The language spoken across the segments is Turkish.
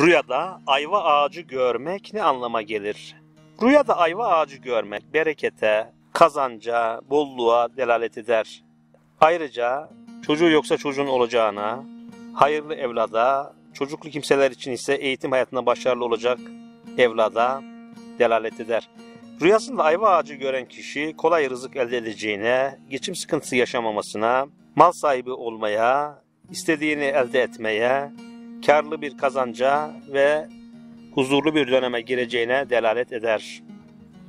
Rüyada ayva ağacı görmek ne anlama gelir? Rüyada ayva ağacı görmek berekete, kazanca, bolluğa delalet eder. Ayrıca çocuğu yoksa çocuğun olacağına, hayırlı evlada, çocuklu kimseler için ise eğitim hayatında başarılı olacak evlada delalet eder. Rüyasında ayva ağacı gören kişi kolay rızık elde edeceğine, geçim sıkıntısı yaşamamasına, mal sahibi olmaya, istediğini elde etmeye, karlı bir kazanca ve huzurlu bir döneme gireceğine delalet eder.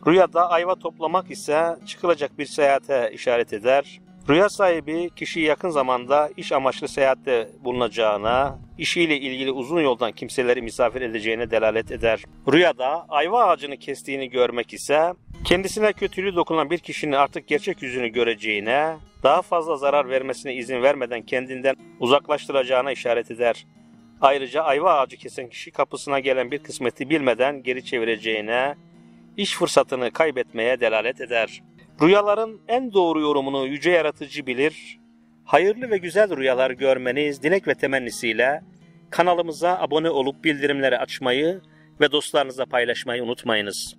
Rüyada ayva toplamak ise çıkılacak bir seyahate işaret eder. Rüya sahibi kişi yakın zamanda iş amaçlı seyahatte bulunacağına, işiyle ilgili uzun yoldan kimseleri misafir edeceğine delalet eder. Rüyada ayva ağacını kestiğini görmek ise kendisine kötülüğü dokunan bir kişinin artık gerçek yüzünü göreceğine, daha fazla zarar vermesine izin vermeden kendinden uzaklaştıracağına işaret eder. Ayrıca ayva ağacı kesen kişi kapısına gelen bir kısmeti bilmeden geri çevireceğine, iş fırsatını kaybetmeye delalet eder. Rüyaların en doğru yorumunu yüce yaratıcı bilir. Hayırlı ve güzel rüyalar görmeniz dilek ve temennisiyle kanalımıza abone olup bildirimleri açmayı ve dostlarınızla paylaşmayı unutmayınız.